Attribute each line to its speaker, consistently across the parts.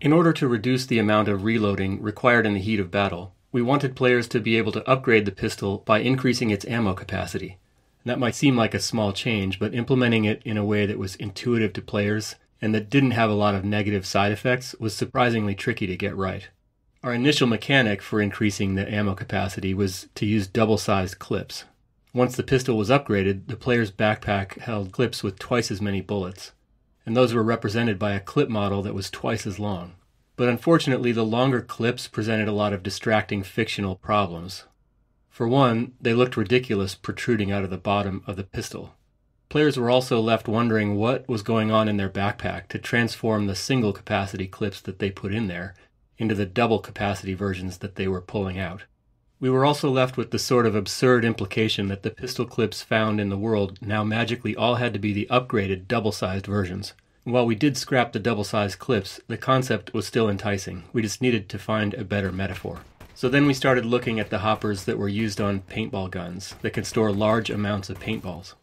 Speaker 1: In order to reduce the amount of reloading required in the heat of battle, we wanted players to be able to upgrade the pistol by increasing its ammo capacity. That might seem like a small change, but implementing it in a way that was intuitive to players and that didn't have a lot of negative side effects was surprisingly tricky to get right. Our initial mechanic for increasing the ammo capacity was to use double sized clips. Once the pistol was upgraded, the player's backpack held clips with twice as many bullets, and those were represented by a clip model that was twice as long. But unfortunately, the longer clips presented a lot of distracting fictional problems. For one, they looked ridiculous protruding out of the bottom of the pistol. Players were also left wondering what was going on in their backpack to transform the single capacity clips that they put in there into the double capacity versions that they were pulling out. We were also left with the sort of absurd implication that the pistol clips found in the world now magically all had to be the upgraded double sized versions. While we did scrap the double sized clips, the concept was still enticing. We just needed to find a better metaphor. So then we started looking at the hoppers that were used on paintball guns that could store large amounts of paintballs.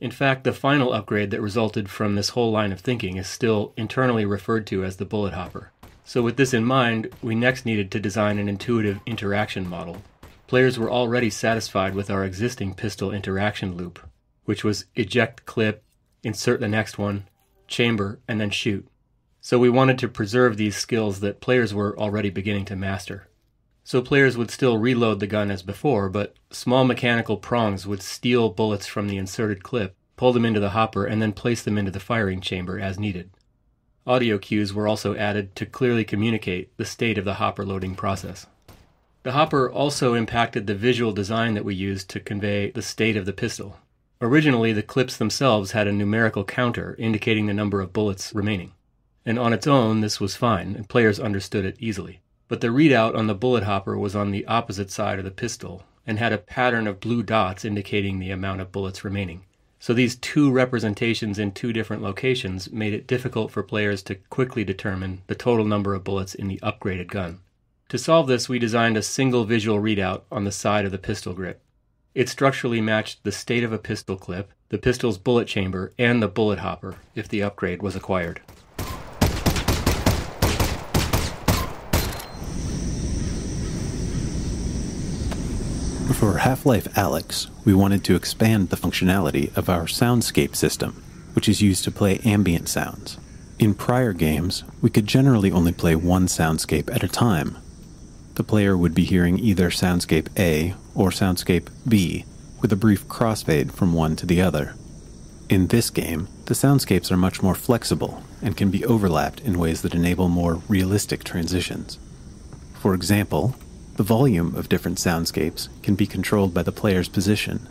Speaker 1: In fact, the final upgrade that resulted from this whole line of thinking is still internally referred to as the bullet hopper. So, with this in mind, we next needed to design an intuitive interaction model. Players were already satisfied with our existing pistol interaction loop, which was eject clip, insert the next one, chamber, and then shoot. So, we wanted to preserve these skills that players were already beginning to master. So, players would still reload the gun as before, but small mechanical prongs would steal bullets from the inserted clip, pull them into the hopper, and then place them into the firing chamber as needed. Audio cues were also added to clearly communicate the state of the hopper loading process. The hopper also impacted the visual design that we used to convey the state of the pistol. Originally, the clips themselves had a numerical counter indicating the number of bullets remaining. And on its own, this was fine, and players understood it easily. But the readout on the bullet hopper was on the opposite side of the pistol and had a pattern of blue dots indicating the amount of bullets remaining. So these two representations in two different locations made it difficult for players to quickly determine the total number of bullets in the upgraded gun. To solve this, we designed a single visual readout on the side of the pistol grip. It structurally matched the state of a pistol clip, the pistol's bullet chamber, and the bullet hopper if the upgrade was acquired.
Speaker 2: For Half-Life Alyx, we wanted to expand the functionality of our soundscape system, which is used to play ambient sounds. In prior games, we could generally only play one soundscape at a time. The player would be hearing either soundscape A or soundscape B, with a brief crossfade from one to the other. In this game, the soundscapes are much more flexible and can be overlapped in ways that enable more realistic transitions. For example, the volume of different soundscapes can be controlled by the player's position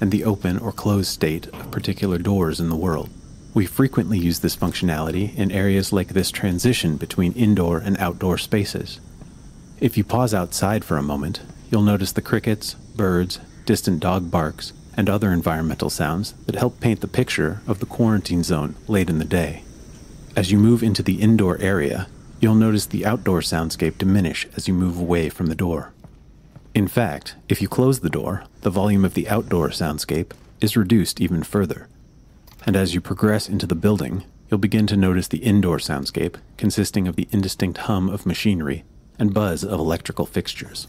Speaker 2: and the open or closed state of particular doors in the world. We frequently use this functionality in areas like this transition between indoor and outdoor spaces. If you pause outside for a moment, you'll notice the crickets, birds, distant dog barks, and other environmental sounds that help paint the picture of the quarantine zone late in the day. As you move into the indoor area, you'll notice the outdoor soundscape diminish as you move away from the door. In fact, if you close the door, the volume of the outdoor soundscape is reduced even further. And as you progress into the building, you'll begin to notice the indoor soundscape consisting of the indistinct hum of machinery and buzz of electrical fixtures.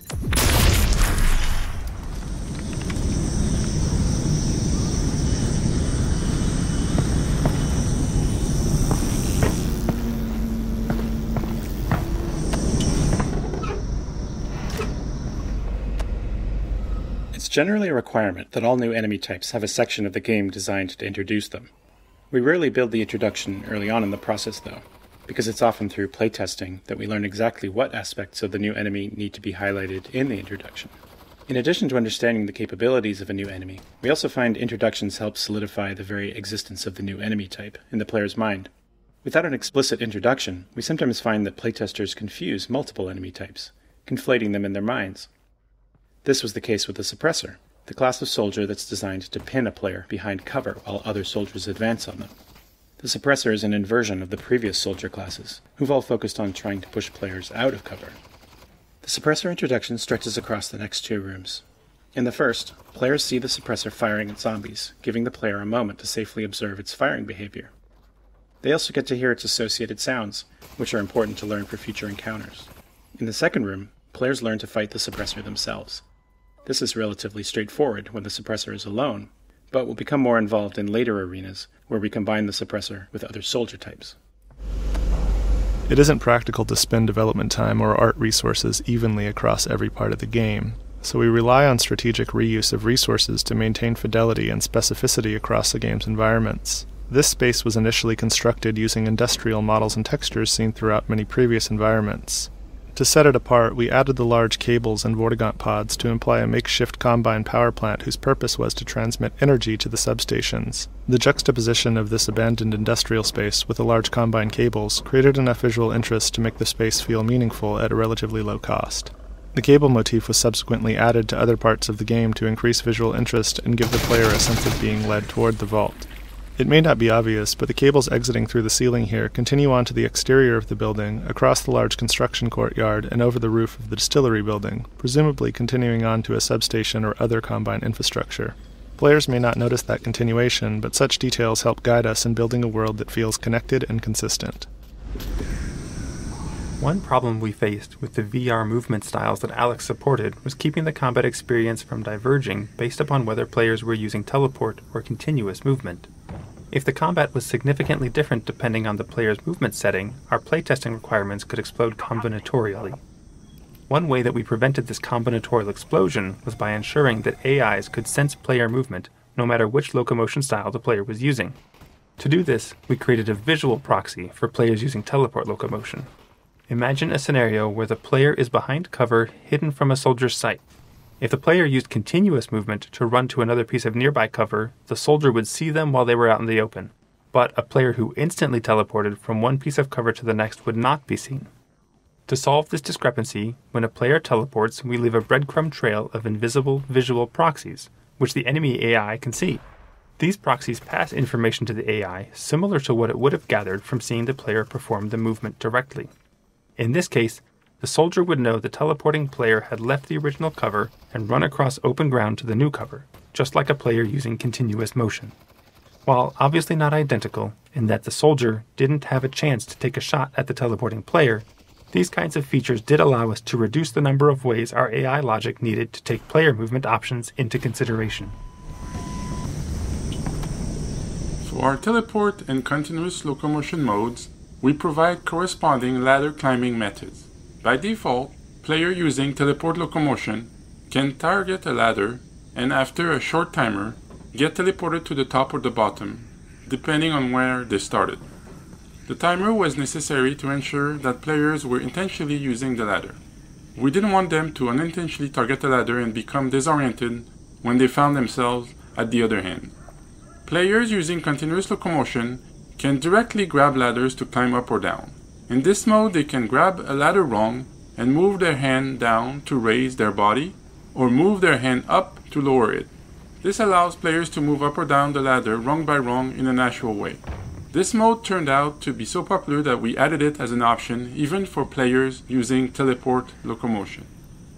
Speaker 3: Generally a requirement that all new enemy types have a section of the game designed to introduce them. We rarely build the introduction early on in the process, though, because it's often through playtesting that we learn exactly what aspects of the new enemy need to be highlighted in the introduction. In addition to understanding the capabilities of a new enemy, we also find introductions help solidify the very existence of the new enemy type in the player's mind. Without an explicit introduction, we sometimes find that playtesters confuse multiple enemy types, conflating them in their minds. This was the case with the Suppressor, the class of soldier that's designed to pin a player behind cover while other soldiers advance on them. The Suppressor is an inversion of the previous soldier classes, who've all focused on trying to push players out of cover. The Suppressor introduction stretches across the next two rooms. In the first, players see the Suppressor firing at zombies, giving the player a moment to safely observe its firing behavior. They also get to hear its associated sounds, which are important to learn for future encounters. In the second room, players learn to fight the suppressor themselves. This is relatively straightforward when the suppressor is alone, but will become more involved in later arenas where we combine the suppressor with other soldier types.
Speaker 4: It isn't practical to spend development time or art resources evenly across every part of the game, so we rely on strategic reuse of resources to maintain fidelity and specificity across the game's environments. This space was initially constructed using industrial models and textures seen throughout many previous environments. To set it apart, we added the large cables and Vortigaunt pods to imply a makeshift combine power plant whose purpose was to transmit energy to the substations. The juxtaposition of this abandoned industrial space with the large combine cables created enough visual interest to make the space feel meaningful at a relatively low cost. The cable motif was subsequently added to other parts of the game to increase visual interest and give the player a sense of being led toward the vault. It may not be obvious, but the cables exiting through the ceiling here continue on to the exterior of the building, across the large construction courtyard, and over the roof of the distillery building, presumably continuing on to a substation or other combine infrastructure. Players may not notice that continuation, but such details help guide us in building a world that feels connected and consistent.
Speaker 5: One problem we faced with the VR movement styles that Alyx supported was keeping the combat experience from diverging based upon whether players were using teleport or continuous movement. If the combat was significantly different depending on the player's movement setting, our playtesting requirements could explode combinatorially. One way that we prevented this combinatorial explosion was by ensuring that AIs could sense player movement no matter which locomotion style the player was using. To do this, we created a visual proxy for players using teleport locomotion. Imagine a scenario where the player is behind cover, hidden from a soldier's sight. If the player used continuous movement to run to another piece of nearby cover, the soldier would see them while they were out in the open. But a player who instantly teleported from one piece of cover to the next would not be seen. To solve this discrepancy, when a player teleports, we leave a breadcrumb trail of invisible visual proxies, which the enemy AI can see. These proxies pass information to the AI similar to what it would have gathered from seeing the player perform the movement directly. In this case, the soldier would know the teleporting player had left the original cover and run across open ground to the new cover, just like a player using continuous motion. While obviously not identical, in that the soldier didn't have a chance to take a shot at the teleporting player, these kinds of features did allow us to reduce the number of ways our AI logic needed to take player movement options into consideration.
Speaker 6: For our teleport and continuous locomotion modes, we provide corresponding ladder climbing methods. By default, player using teleport locomotion can target a ladder and after a short timer get teleported to the top or the bottom, depending on where they started. The timer was necessary to ensure that players were intentionally using the ladder. We didn't want them to unintentionally target the ladder and become disoriented when they found themselves at the other hand. Players using continuous locomotion can directly grab ladders to climb up or down. In this mode, they can grab a ladder rung and move their hand down to raise their body, or move their hand up to lower it. This allows players to move up or down the ladder rung by rung in a natural way. This mode turned out to be so popular that we added it as an option even for players using teleport locomotion.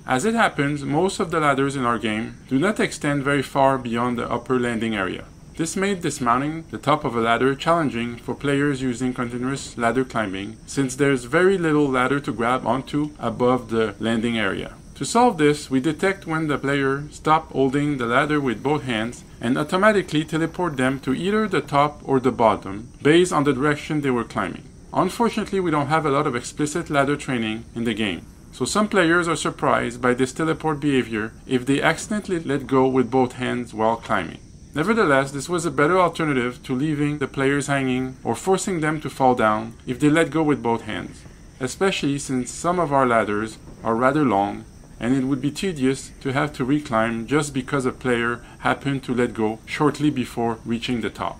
Speaker 6: As it happens, most of the ladders in our game do not extend very far beyond the upper landing area. This made dismounting the top of a ladder challenging for players using continuous ladder climbing, since there's very little ladder to grab onto above the landing area. To solve this, we detect when the player stops holding the ladder with both hands and automatically teleport them to either the top or the bottom, based on the direction they were climbing. Unfortunately, we don't have a lot of explicit ladder training in the game, so some players are surprised by this teleport behavior if they accidentally let go with both hands while climbing. Nevertheless, this was a better alternative to leaving the players hanging or forcing them to fall down if they let go with both hands, especially since some of our ladders are rather long and it would be tedious to have to reclimb just because a player happened to let go shortly before reaching the top.